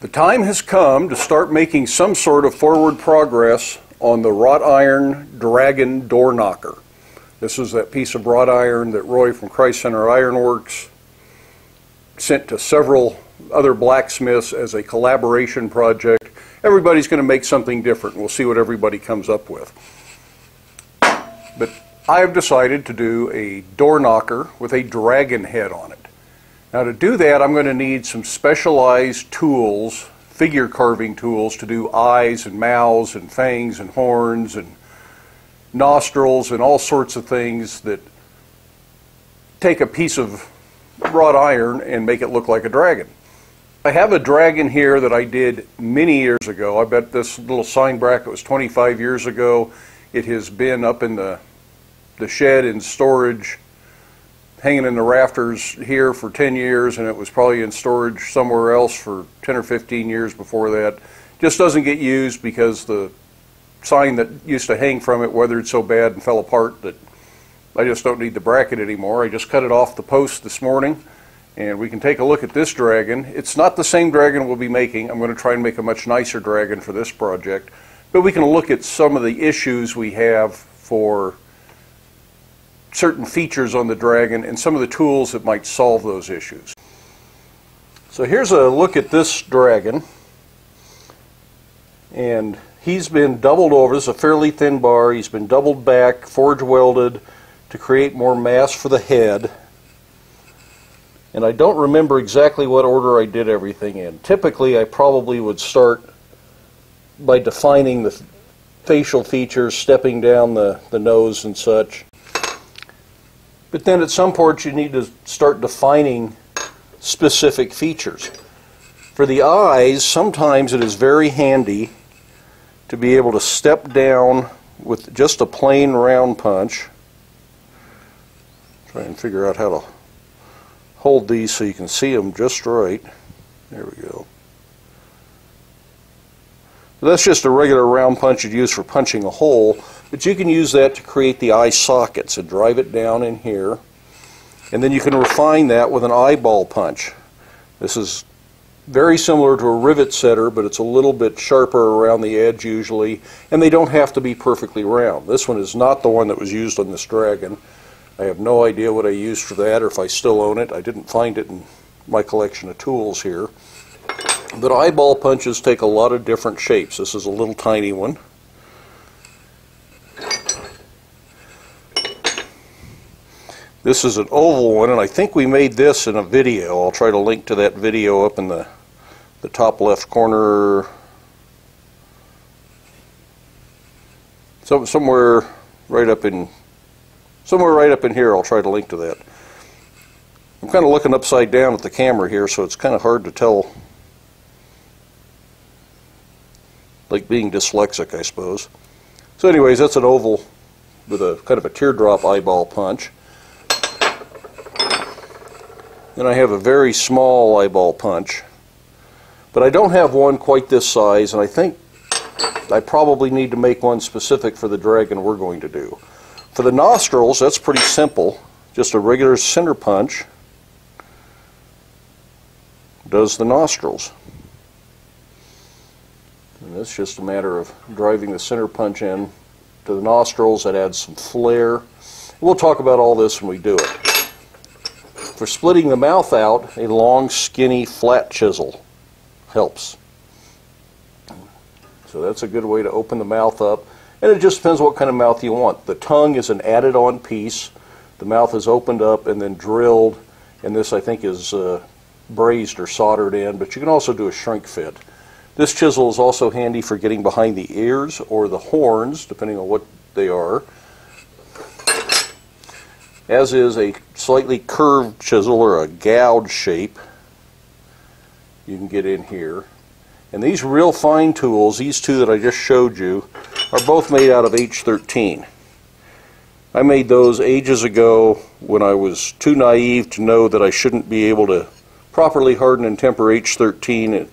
The time has come to start making some sort of forward progress on the wrought iron Dragon door knocker. This is that piece of wrought iron that Roy from Christ Centered Ironworks sent to several other blacksmiths as a collaboration project. Everybody's going to make something different. We'll see what everybody comes up with. But I have decided to do a door knocker with a dragon head on it. Now to do that, I'm going to need some specialized tools, figure carving tools, to do eyes and mouths and fangs and horns and nostrils and all sorts of things that take a piece of wrought iron and make it look like a dragon. I have a dragon here that I did many years ago. I bet this little sign bracket was 25 years ago. It has been up in the, the shed in storage hanging in the rafters here for 10 years and it was probably in storage somewhere else for 10 or 15 years before that. Just doesn't get used because the sign that used to hang from it weathered so bad and fell apart that I just don't need the bracket anymore. I just cut it off the post this morning and we can take a look at this dragon. It's not the same dragon we'll be making. I'm going to try and make a much nicer dragon for this project. But we can look at some of the issues we have for certain features on the Dragon and some of the tools that might solve those issues. So here's a look at this Dragon. And he's been doubled over. This is a fairly thin bar. He's been doubled back, forge welded to create more mass for the head. And I don't remember exactly what order I did everything in. Typically, I probably would start by defining the facial features, stepping down the, the nose and such. But then at some point you need to start defining specific features. For the eyes, sometimes it is very handy to be able to step down with just a plain round punch. Try and figure out how to hold these so you can see them just right. There we go. That's just a regular round punch you'd use for punching a hole. But you can use that to create the eye sockets and drive it down in here. And then you can refine that with an eyeball punch. This is very similar to a rivet setter, but it's a little bit sharper around the edge usually, and they don't have to be perfectly round. This one is not the one that was used on this dragon. I have no idea what I used for that or if I still own it. I didn't find it in my collection of tools here. But eyeball punches take a lot of different shapes. This is a little tiny one. This is an oval one, and I think we made this in a video. I'll try to link to that video up in the, the top left corner. So, somewhere right up in somewhere right up in here, I'll try to link to that. I'm kind of looking upside down at the camera here, so it's kind of hard to tell. Like being dyslexic, I suppose. So anyways, that's an oval with a kind of a teardrop eyeball punch. Then I have a very small eyeball punch. But I don't have one quite this size, and I think I probably need to make one specific for the dragon we're going to do. For the nostrils, that's pretty simple. Just a regular center punch does the nostrils. And it's just a matter of driving the center punch in to the nostrils. That adds some flair. We'll talk about all this when we do it. For splitting the mouth out, a long, skinny, flat chisel helps. So that's a good way to open the mouth up. And it just depends what kind of mouth you want. The tongue is an added on piece. The mouth is opened up and then drilled. And this, I think, is uh, brazed or soldered in. But you can also do a shrink fit. This chisel is also handy for getting behind the ears or the horns, depending on what they are as is a slightly curved chisel or a gouge shape you can get in here. And these real fine tools, these two that I just showed you, are both made out of H13. I made those ages ago when I was too naive to know that I shouldn't be able to properly harden and temper H13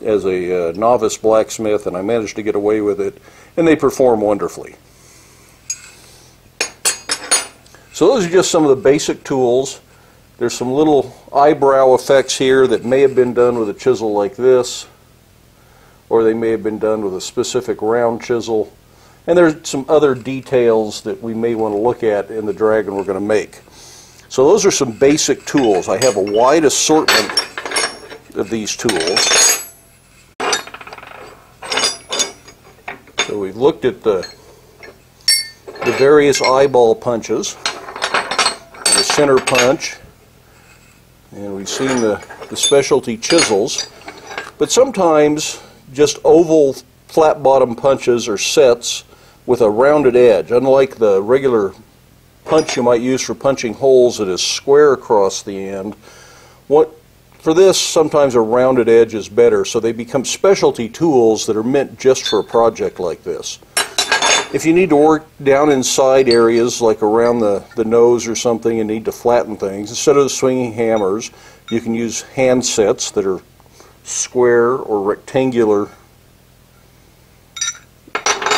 as a uh, novice blacksmith, and I managed to get away with it, and they perform wonderfully. So those are just some of the basic tools There's some little eyebrow effects here that may have been done with a chisel like this, or they may have been done with a specific round chisel. And there's some other details that we may want to look at in the dragon we're going to make. So those are some basic tools. I have a wide assortment of these tools. So we've looked at the, the various eyeball punches, center punch, and we've seen the, the specialty chisels. But sometimes just oval flat bottom punches or sets with a rounded edge, unlike the regular punch you might use for punching holes that is square across the end. What for this, sometimes a rounded edge is better, so they become specialty tools that are meant just for a project like this. If you need to work down inside areas like around the, the nose or something and need to flatten things, instead of swinging hammers, you can use hand sets that are square or rectangular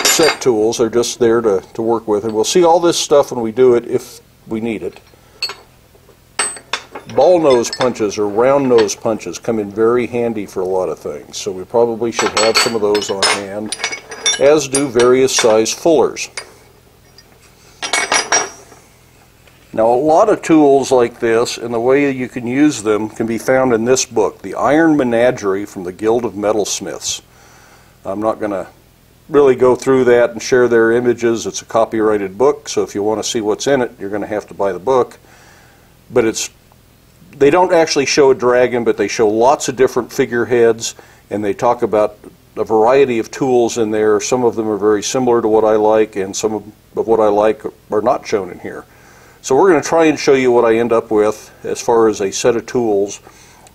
set tools. They're just there to, to work with. And we'll see all this stuff when we do it if we need it. Ball nose punches or round nose punches come in very handy for a lot of things. So we probably should have some of those on hand, as do various size fullers. Now, a lot of tools like this and the way you can use them can be found in this book, The Iron Menagerie from the Guild of Metalsmiths. I'm not going to really go through that and share their images. It's a copyrighted book, so if you want to see what's in it, you're going to have to buy the book. But it's they don't actually show a dragon, but they show lots of different figureheads, and they talk about a variety of tools in there. Some of them are very similar to what I like, and some of, what I like are not shown in here. So we're going to try and show you what I end up with as far as a set of tools,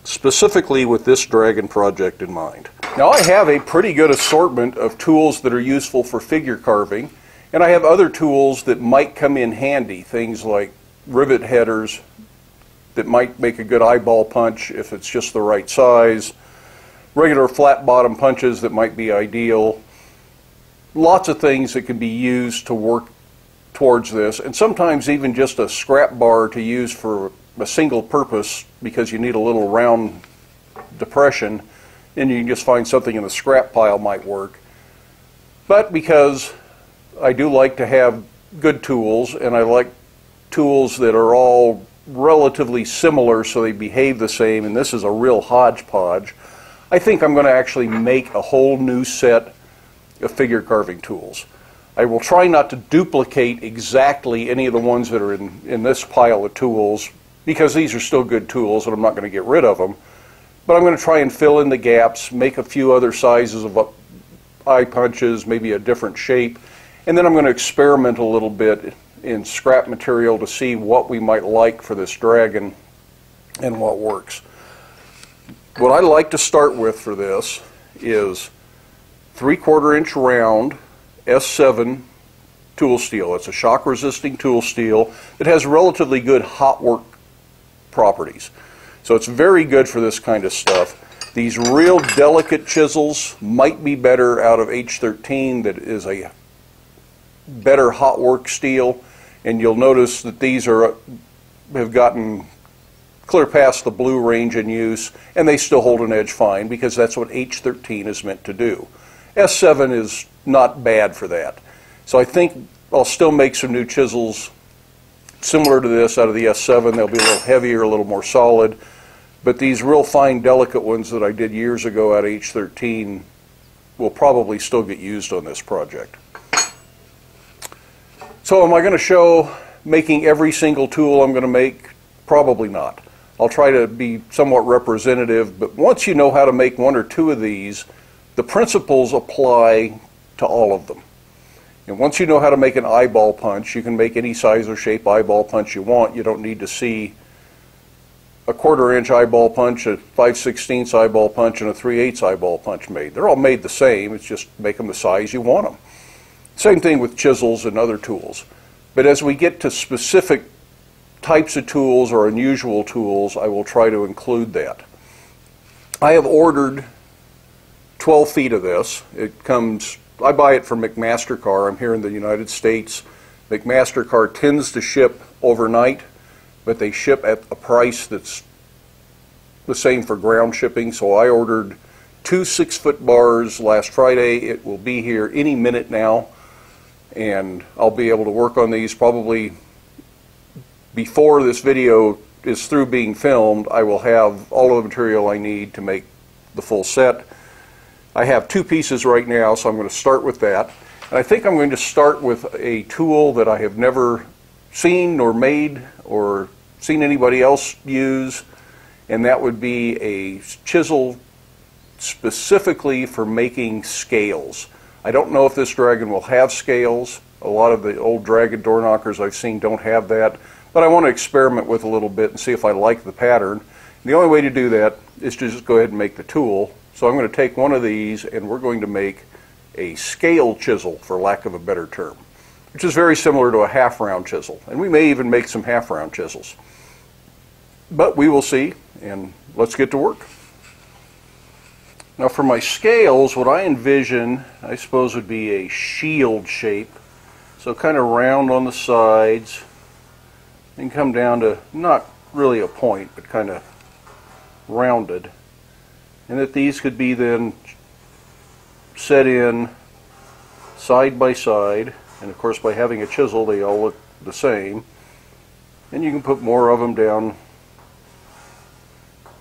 specifically with this dragon project in mind. Now I have a pretty good assortment of tools that are useful for figure carving, and I have other tools that might come in handy, things like rivet headers that might make a good eyeball punch if it's just the right size, regular flat bottom punches that might be ideal, lots of things that can be used to work towards this, and sometimes even just a scrap bar to use for a single purpose because you need a little round depression, and you can just find something in the scrap pile might work. But because I do like to have good tools, and I like tools that are all relatively similar so they behave the same, and this is a real hodgepodge, I think I'm going to actually make a whole new set of figure carving tools. I will try not to duplicate exactly any of the ones that are in, in this pile of tools because these are still good tools and I'm not going to get rid of them. But I'm going to try and fill in the gaps, make a few other sizes of uh, eye punches, maybe a different shape, and then I'm going to experiment a little bit in scrap material to see what we might like for this dragon and what works. What I like to start with for this is three quarter inch round S7 tool steel. It's a shock resisting tool steel. It has relatively good hot work properties. So it's very good for this kind of stuff. These real delicate chisels might be better out of H13 that is a better hot work steel and you'll notice that these are have gotten clear past the blue range in use and they still hold an edge fine because that's what H13 is meant to do. S7 is not bad for that. So I think I'll still make some new chisels similar to this out of the S7. They'll be a little heavier, a little more solid. But these real fine, delicate ones that I did years ago out of H13 will probably still get used on this project. So am I going to show making every single tool I'm going to make? Probably not. I'll try to be somewhat representative, but once you know how to make one or two of these, the principles apply to all of them. And once you know how to make an eyeball punch, you can make any size or shape eyeball punch you want. You don't need to see a quarter inch eyeball punch, a 5 16 eyeball punch, and a 3 8 eyeball punch made. They're all made the same. It's just make them the size you want them. Same thing with chisels and other tools. But as we get to specific types of tools or unusual tools, I will try to include that. I have ordered 12 feet of this. It comes, I buy it from McMaster-Carr. I'm here in the United States. McMaster-Carr tends to ship overnight, but they ship at a price that's the same for ground shipping. So I ordered two six foot bars last Friday. It will be here any minute now, and I'll be able to work on these probably before this video is through being filmed. I will have all of the material I need to make the full set. I have two pieces right now, so I'm going to start with that. And I think I'm going to start with a tool that I have never seen or made or seen anybody else use, and that would be a chisel specifically for making scales. I don't know if this dragon will have scales. A lot of the old dragon door knockers I've seen don't have that, but I want to experiment with a little bit and see if I like the pattern. The only way to do that is to just go ahead and make the tool. So I'm going to take one of these and we're going to make a scale chisel, for lack of a better term, which is very similar to a half round chisel. And we may even make some half round chisels. But we will see, and let's get to work. Now for my scales, what I envision, I suppose would be a shield shape. So kind of round on the sides and come down to not really a point, but kind of rounded. And that these could be then set in side by side. And of course by having a chisel they all look the same. And you can put more of them down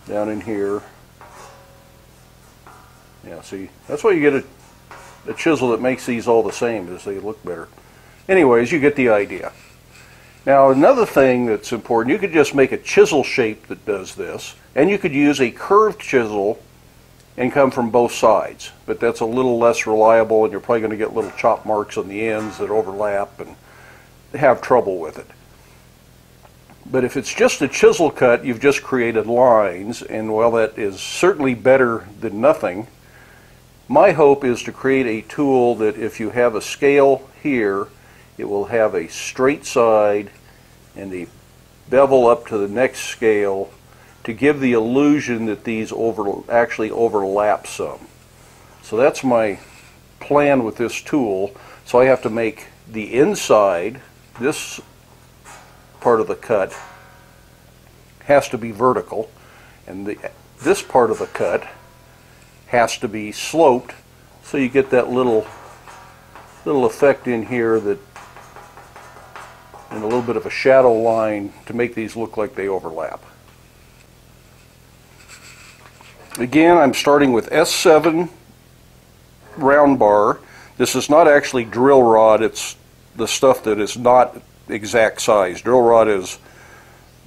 down in here. Yeah, see, that's why you get a, a chisel that makes these all the same, is they look better. Anyways, you get the idea. Now, another thing that's important, you could just make a chisel shape that does this, and you could use a curved chisel and come from both sides, but that's a little less reliable, and you're probably going to get little chop marks on the ends that overlap and have trouble with it. But if it's just a chisel cut, you've just created lines, and while that is certainly better than nothing, my hope is to create a tool that if you have a scale here, it will have a straight side and the bevel up to the next scale to give the illusion that these over, actually overlap some. So that's my plan with this tool. So I have to make the inside, this part of the cut has to be vertical and the, this part of the cut has to be sloped so you get that little little effect in here that and a little bit of a shadow line to make these look like they overlap. Again, I'm starting with S7 round bar. This is not actually drill rod, it's the stuff that is not exact size. Drill rod is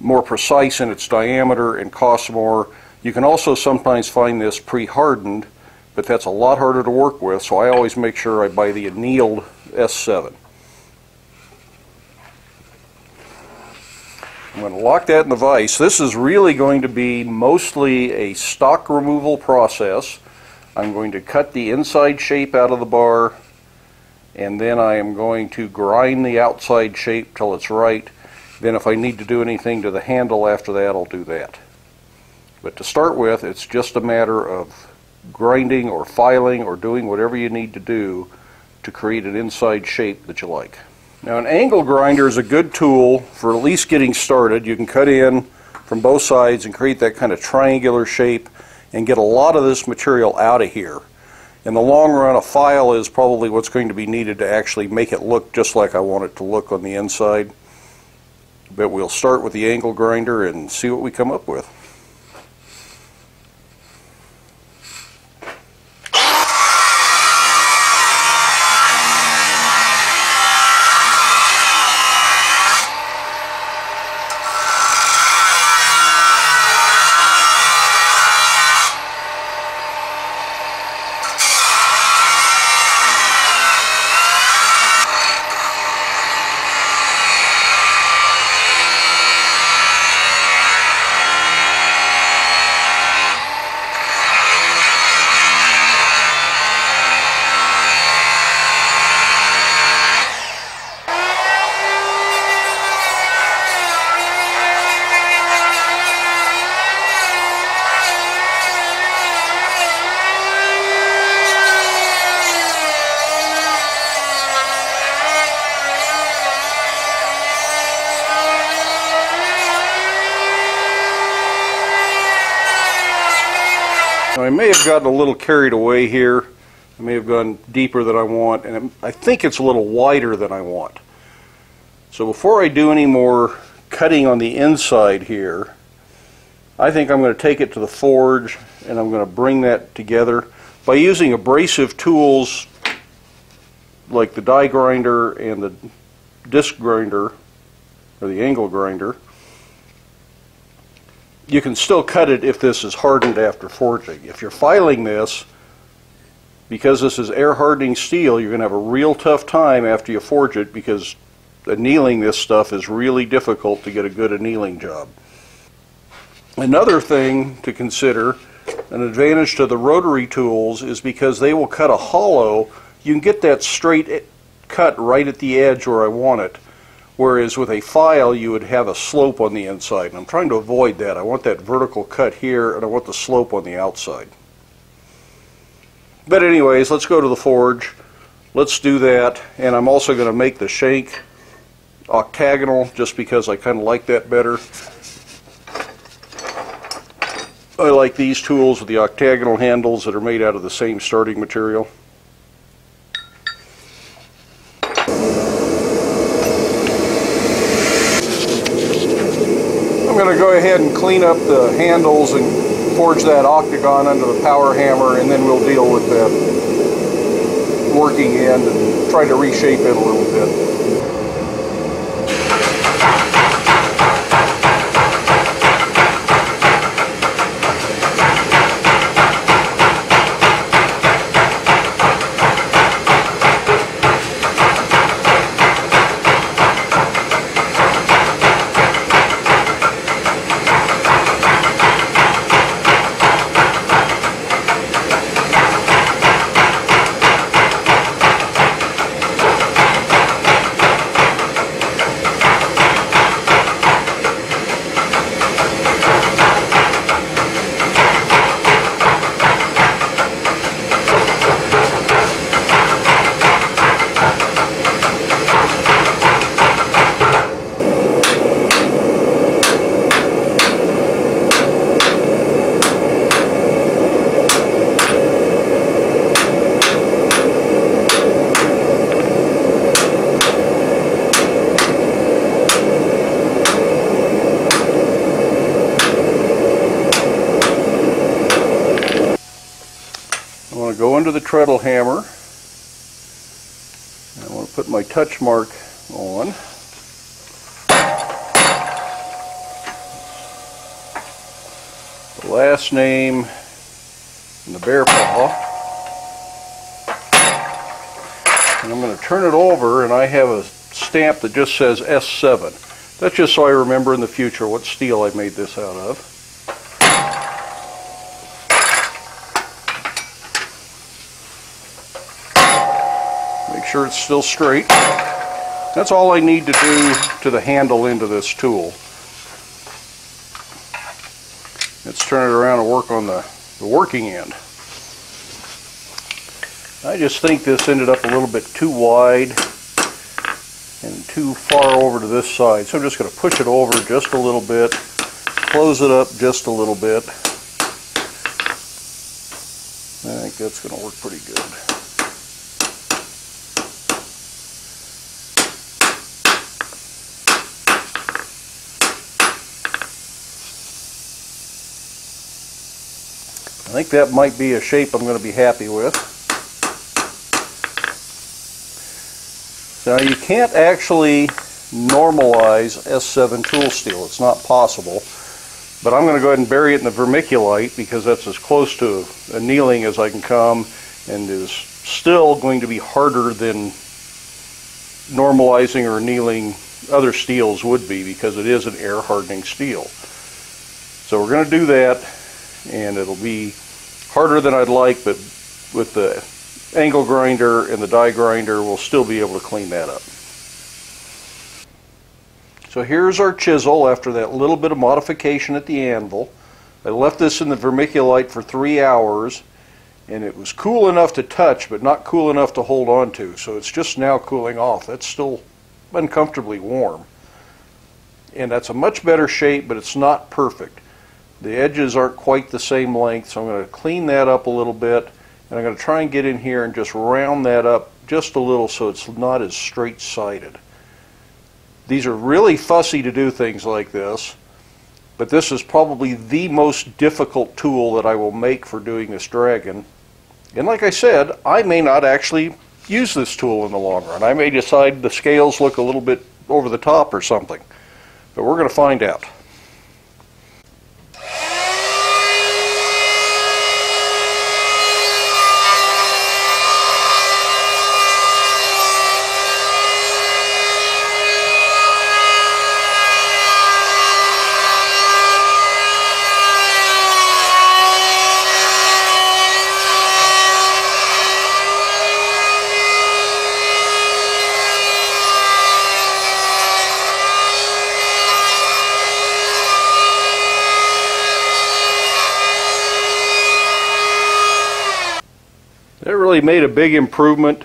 more precise in its diameter and costs more. You can also sometimes find this pre-hardened, but that's a lot harder to work with, so I always make sure I buy the annealed S7. I'm going to lock that in the vise. This is really going to be mostly a stock removal process. I'm going to cut the inside shape out of the bar and then I am going to grind the outside shape till it's right. Then if I need to do anything to the handle after that, I'll do that. But to start with, it's just a matter of grinding or filing or doing whatever you need to do to create an inside shape that you like. Now an angle grinder is a good tool for at least getting started. You can cut in from both sides and create that kind of triangular shape and get a lot of this material out of here. In the long run, a file is probably what's going to be needed to actually make it look just like I want it to look on the inside. But we'll start with the angle grinder and see what we come up with. Gotten a little carried away here. I may have gone deeper than I want, and I think it's a little wider than I want. So before I do any more cutting on the inside here, I think I'm going to take it to the forge and I'm going to bring that together. By using abrasive tools like the die grinder and the disc grinder, or the angle grinder, you can still cut it if this is hardened after forging. If you're filing this, because this is air hardening steel, you're going to have a real tough time after you forge it because annealing this stuff is really difficult to get a good annealing job. Another thing to consider, an advantage to the rotary tools is because they will cut a hollow, you can get that straight cut right at the edge where I want it. Whereas with a file, you would have a slope on the inside. And I'm trying to avoid that. I want that vertical cut here, and I want the slope on the outside. But anyways, let's go to the forge. Let's do that. And I'm also going to make the shank octagonal just because I kind of like that better. I like these tools with the octagonal handles that are made out of the same starting material. I'm going to go ahead and clean up the handles and forge that octagon under the power hammer and then we'll deal with that working end and try to reshape it a little bit. go under the treadle hammer. I want to put my touch mark on. The last name and the bear paw. And I'm going to turn it over and I have a stamp that just says S7. That's just so I remember in the future what steel I made this out of. Sure it's still straight. That's all I need to do to the handle into this tool. Let's turn it around and work on the, the working end. I just think this ended up a little bit too wide and too far over to this side. So I'm just going to push it over just a little bit, close it up just a little bit. I think that's going to work pretty good. I think that might be a shape I'm going to be happy with. Now you can't actually normalize S7 tool steel. It's not possible. But I'm going to go ahead and bury it in the vermiculite because that's as close to annealing as I can come and is still going to be harder than normalizing or annealing other steels would be because it is an air hardening steel. So we're going to do that and it'll be harder than I'd like, but with the angle grinder and the die grinder, we'll still be able to clean that up. So here's our chisel after that little bit of modification at the anvil. I left this in the vermiculite for three hours and it was cool enough to touch but not cool enough to hold on to so it's just now cooling off. That's still uncomfortably warm and that's a much better shape but it's not perfect. The edges aren't quite the same length, so I'm going to clean that up a little bit. And I'm going to try and get in here and just round that up just a little so it's not as straight-sided. These are really fussy to do things like this, but this is probably the most difficult tool that I will make for doing this dragon. And like I said, I may not actually use this tool in the long run. I may decide the scales look a little bit over the top or something, but we're going to find out. That really made a big improvement.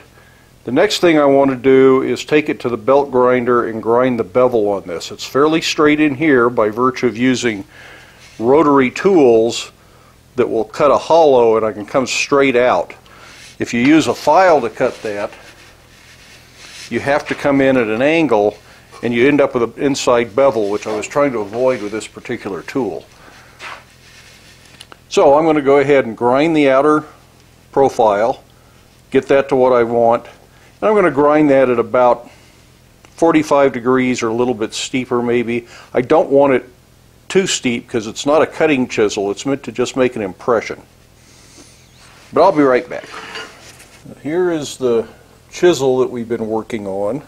The next thing I want to do is take it to the belt grinder and grind the bevel on this. It's fairly straight in here by virtue of using rotary tools that will cut a hollow and I can come straight out. If you use a file to cut that, you have to come in at an angle and you end up with an inside bevel, which I was trying to avoid with this particular tool. So I'm going to go ahead and grind the outer profile, get that to what I want, and I'm going to grind that at about 45 degrees or a little bit steeper maybe. I don't want it too steep because it's not a cutting chisel, it's meant to just make an impression. But I'll be right back. Here is the chisel that we've been working on.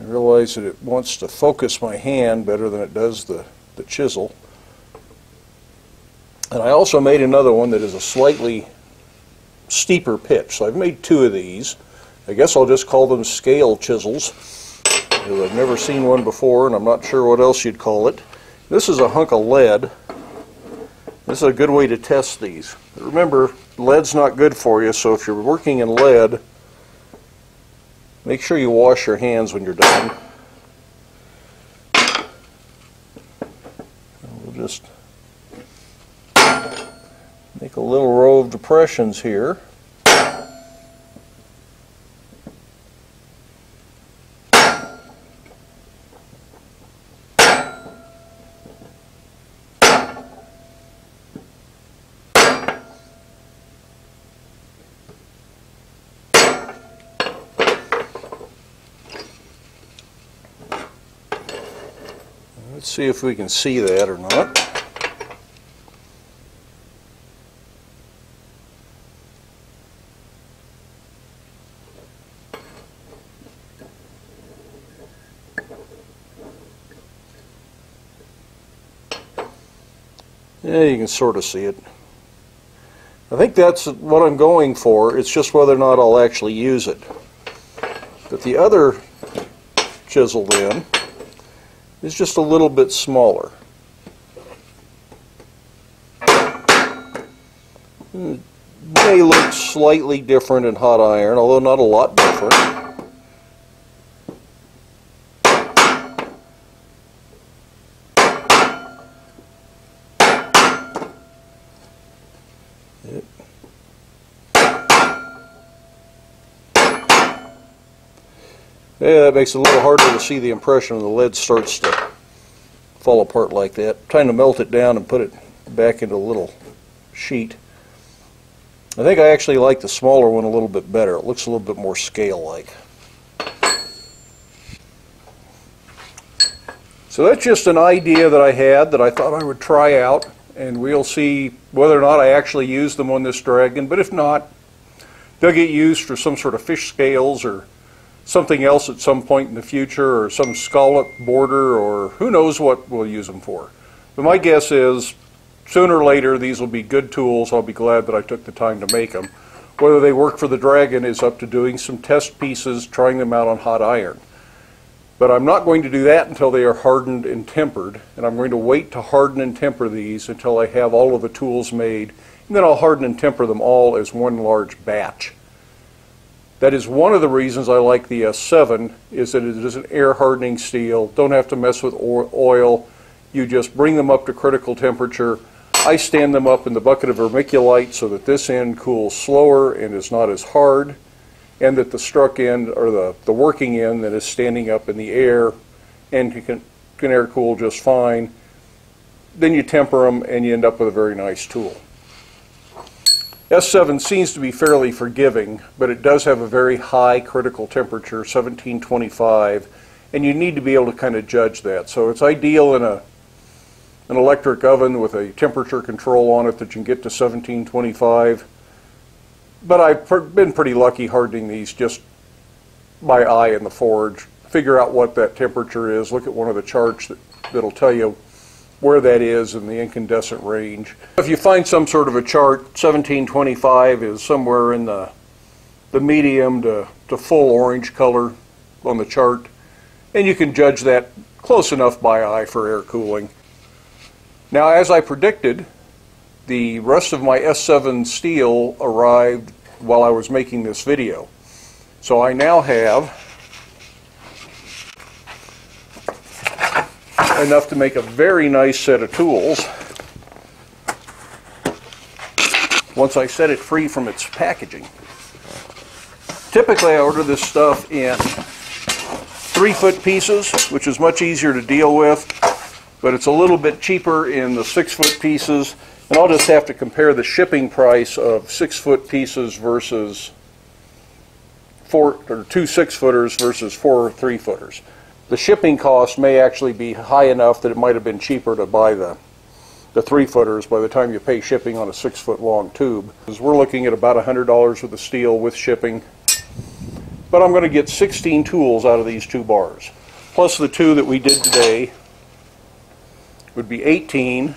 I realize that it wants to focus my hand better than it does the, the chisel. And I also made another one that is a slightly steeper pitch. So I've made two of these. I guess I'll just call them scale chisels. Because I've never seen one before and I'm not sure what else you'd call it. This is a hunk of lead. This is a good way to test these. Remember, lead's not good for you, so if you're working in lead, make sure you wash your hands when you're done. We'll just Make a little row of depressions here. Let's see if we can see that or not. Yeah, you can sort of see it. I think that's what I'm going for. It's just whether or not I'll actually use it. But the other chisel then is just a little bit smaller. It may look slightly different in hot iron, although not a lot different. Yeah, that makes it a little harder to see the impression when the lead starts to fall apart like that. trying to melt it down and put it back into a little sheet. I think I actually like the smaller one a little bit better. It looks a little bit more scale-like. So that's just an idea that I had that I thought I would try out, and we'll see whether or not I actually use them on this dragon. But if not, they'll get used for some sort of fish scales or something else at some point in the future or some scallop border or who knows what we'll use them for. But my guess is sooner or later these will be good tools. I'll be glad that I took the time to make them. Whether they work for the Dragon is up to doing some test pieces, trying them out on hot iron. But I'm not going to do that until they are hardened and tempered, and I'm going to wait to harden and temper these until I have all of the tools made, and then I'll harden and temper them all as one large batch. That is one of the reasons I like the uh, S7 is that it is an air hardening steel. Don't have to mess with oil. You just bring them up to critical temperature. I stand them up in the bucket of vermiculite so that this end cools slower and is not as hard, and that the struck end, or the, the working end that is standing up in the air and can, can air cool just fine. Then you temper them and you end up with a very nice tool. S7 seems to be fairly forgiving, but it does have a very high critical temperature, 1725, and you need to be able to kind of judge that. So it's ideal in a an electric oven with a temperature control on it that you can get to 1725. But I've been pretty lucky hardening these just by eye in the forge. Figure out what that temperature is, look at one of the charts that, that'll tell you where that is in the incandescent range. If you find some sort of a chart, 1725 is somewhere in the, the medium to, to full orange color on the chart, and you can judge that close enough by eye for air cooling. Now, as I predicted, the rest of my S7 steel arrived while I was making this video. So I now have enough to make a very nice set of tools. Once I set it free from its packaging. Typically I order this stuff in three foot pieces, which is much easier to deal with, but it's a little bit cheaper in the six foot pieces, and I'll just have to compare the shipping price of six foot pieces versus four or two six footers versus four or three footers the shipping cost may actually be high enough that it might have been cheaper to buy the the three footers by the time you pay shipping on a six foot long tube. Because we're looking at about $100 worth of steel with shipping. But I'm going to get 16 tools out of these two bars. Plus the two that we did today would be 18.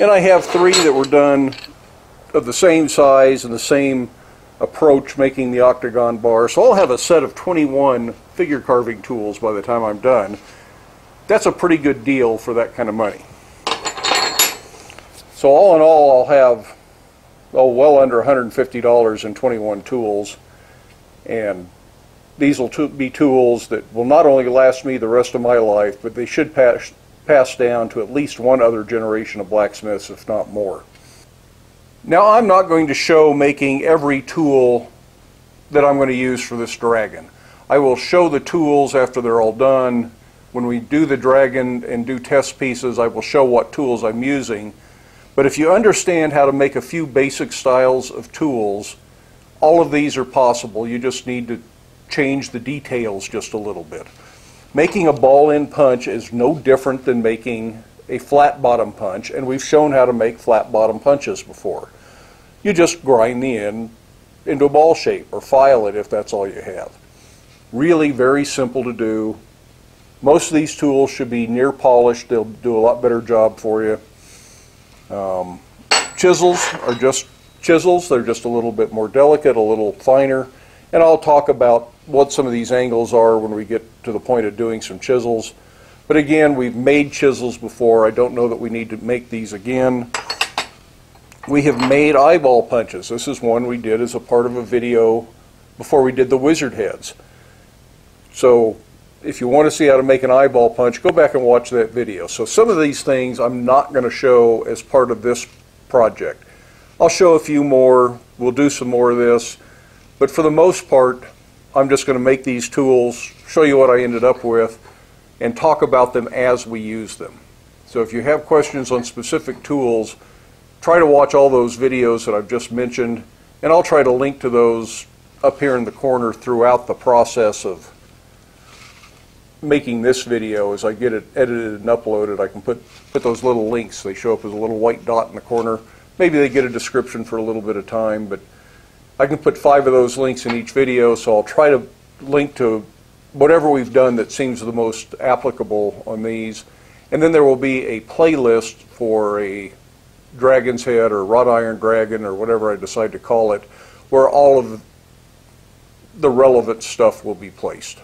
And I have three that were done of the same size and the same approach making the octagon bar. So I'll have a set of 21 figure carving tools by the time I'm done. That's a pretty good deal for that kind of money. So all in all, I'll have oh well under $150 in 21 tools, and these will be tools that will not only last me the rest of my life, but they should pass pass down to at least one other generation of blacksmiths, if not more. Now I'm not going to show making every tool that I'm going to use for this dragon. I will show the tools after they're all done. When we do the dragon and do test pieces, I will show what tools I'm using. But if you understand how to make a few basic styles of tools, all of these are possible. You just need to change the details just a little bit. Making a ball end punch is no different than making a flat bottom punch, and we've shown how to make flat bottom punches before. You just grind the end into a ball shape or file it if that's all you have. Really very simple to do. Most of these tools should be near polished. They'll do a lot better job for you. Um, chisels are just chisels. They're just a little bit more delicate, a little finer. And I'll talk about what some of these angles are when we get to the point of doing some chisels. But again, we've made chisels before. I don't know that we need to make these again. We have made eyeball punches. This is one we did as a part of a video before we did the wizard heads. So if you want to see how to make an eyeball punch, go back and watch that video. So some of these things I'm not going to show as part of this project. I'll show a few more. We'll do some more of this. But for the most part, I'm just going to make these tools, show you what I ended up with, and talk about them as we use them. So if you have questions on specific tools, try to watch all those videos that I've just mentioned, and I'll try to link to those up here in the corner throughout the process of making this video. As I get it edited and uploaded, I can put, put those little links. They show up as a little white dot in the corner. Maybe they get a description for a little bit of time, but I can put five of those links in each video, so I'll try to link to whatever we've done that seems the most applicable on these. And then there will be a playlist for a dragon's head or wrought iron dragon or whatever I decide to call it, where all of the relevant stuff will be placed.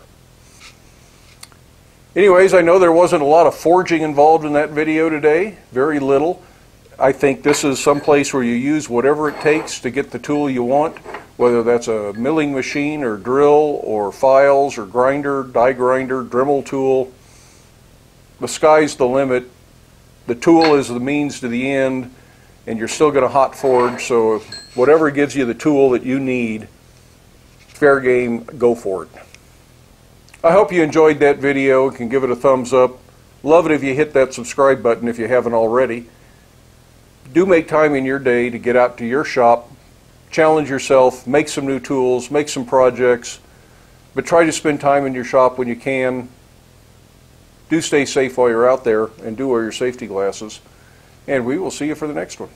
Anyways, I know there wasn't a lot of forging involved in that video today, very little. I think this is some place where you use whatever it takes to get the tool you want whether that's a milling machine or drill or files or grinder, die grinder, Dremel tool. The sky's the limit the tool is the means to the end, and you're still going to hot forge. So whatever gives you the tool that you need, fair game, go for it. I hope you enjoyed that video and can give it a thumbs up. Love it if you hit that subscribe button if you haven't already. Do make time in your day to get out to your shop, challenge yourself, make some new tools, make some projects, but try to spend time in your shop when you can. Do stay safe while you're out there and do wear your safety glasses. And we will see you for the next one.